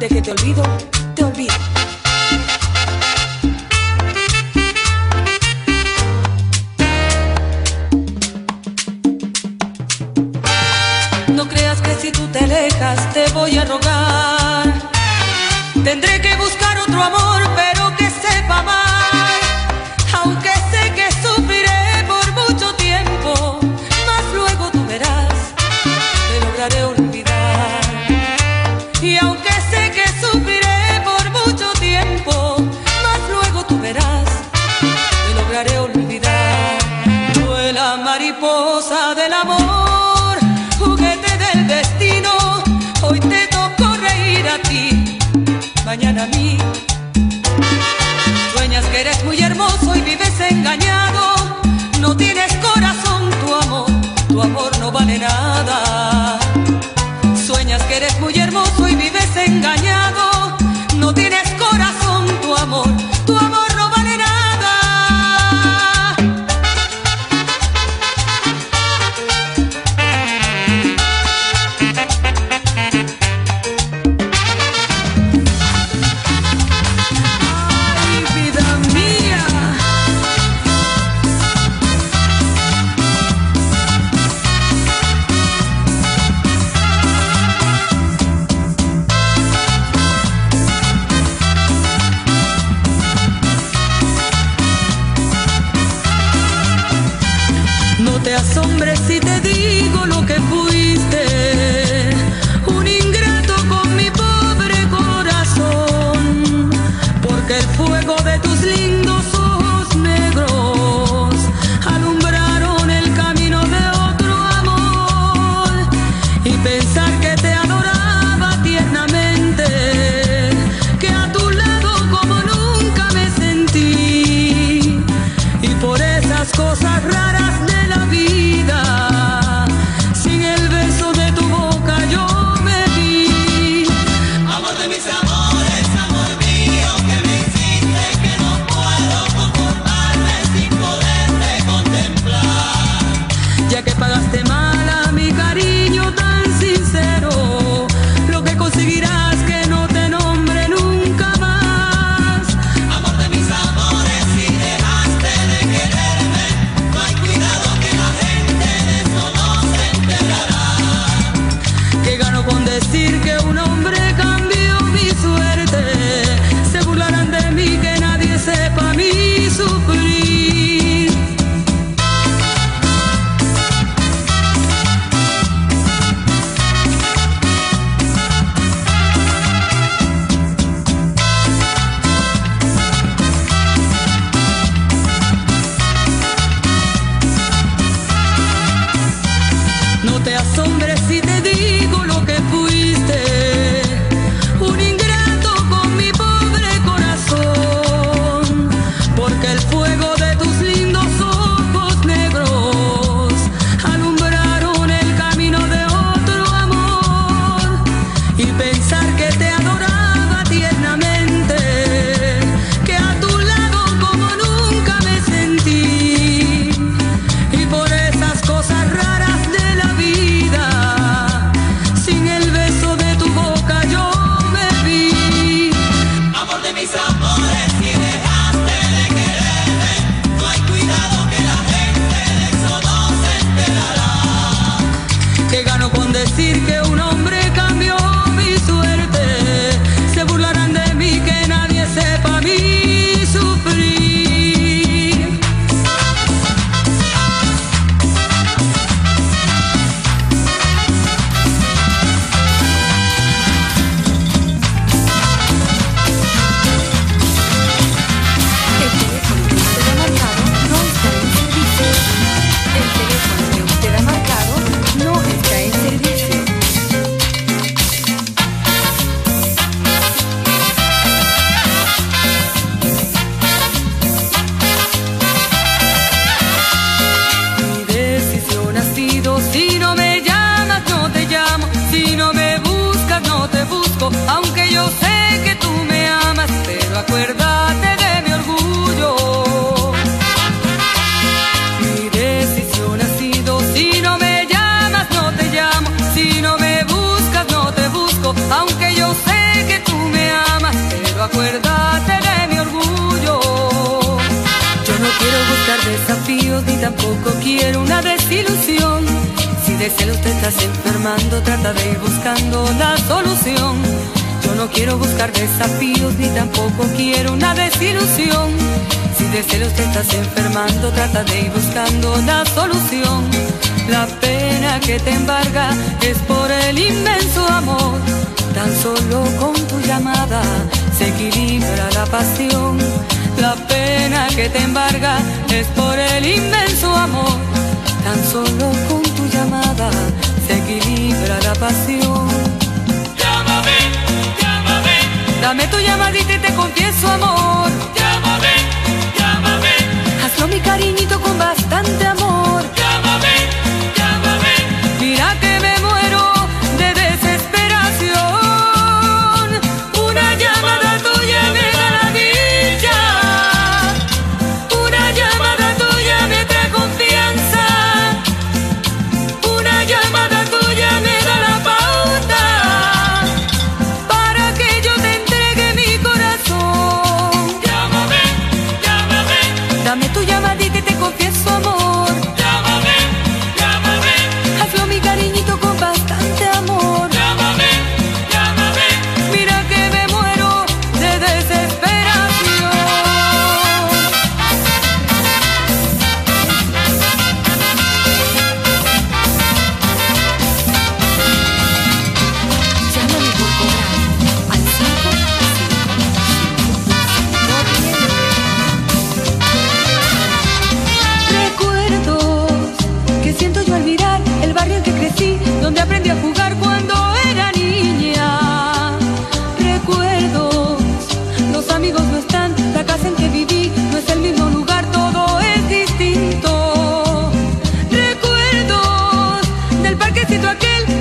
de que te olvido, te olvido. No creas que si tú te alejas te voy a rogar. Tendré que buscar otro amor, pero mañana a mí. Sueñas que eres muy hermoso y vives engañado, no tienes de cielo te estás enfermando, trata de ir buscando la solución. Yo no quiero buscar desafíos ni tampoco quiero una desilusión. Si de celos te estás enfermando, trata de ir buscando la solución. La pena que te embarga es por el inmenso amor. Tan solo con tu llamada se equilibra la pasión. La pena que te embarga es por el inmenso amor. Tan solo con llamada se equilibra la pasión. Llámame, llámame. Dame tu llamadita y te confieso amor. Llámame.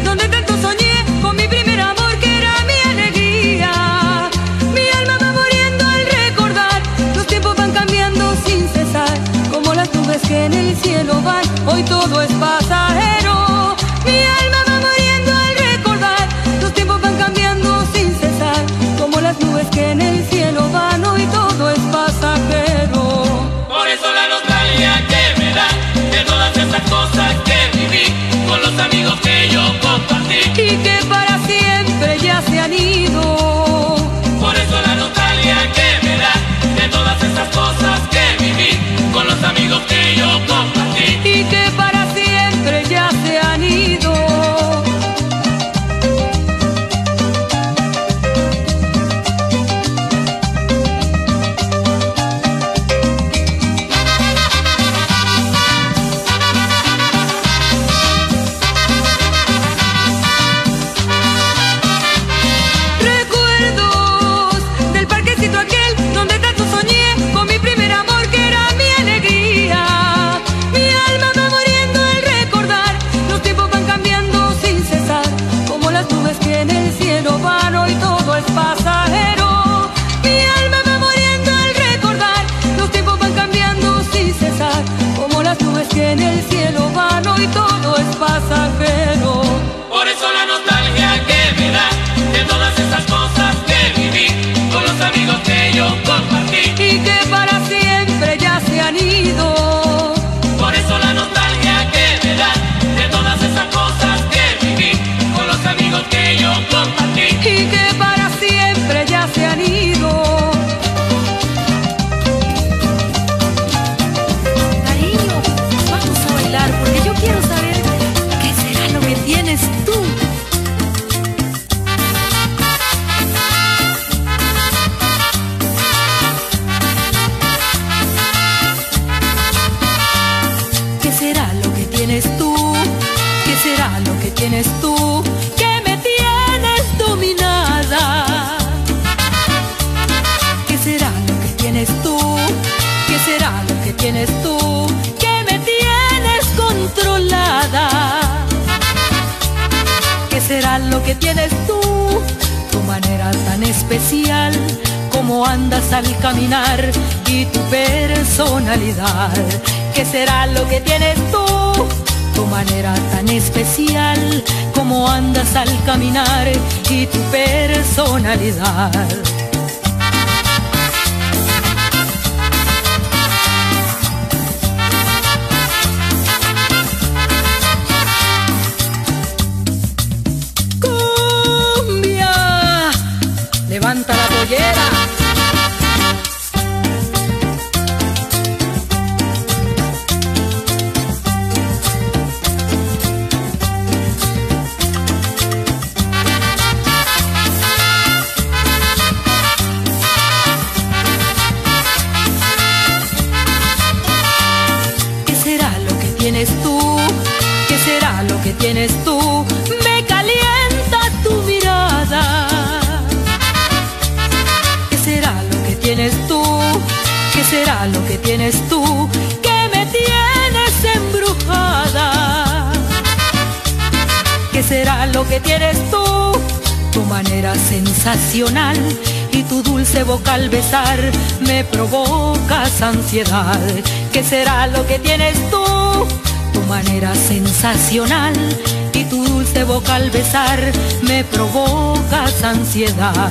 donde tanto soñé con mi primer amor que era mi alegría. Mi alma va muriendo al recordar, los tiempos van cambiando sin cesar, como las nubes que en el cielo van, hoy todo es paz. andas al caminar y tu personalidad. ¿Qué será lo que tienes tú? Tu manera tan especial, cómo andas al caminar y tu personalidad. lo que tienes tú, que me tienes embrujada. ¿Qué será lo que tienes tú? Tu manera sensacional y tu dulce boca al besar me provocas ansiedad. ¿Qué será lo que tienes tú? Tu manera sensacional y tu dulce boca al besar me provocas ansiedad.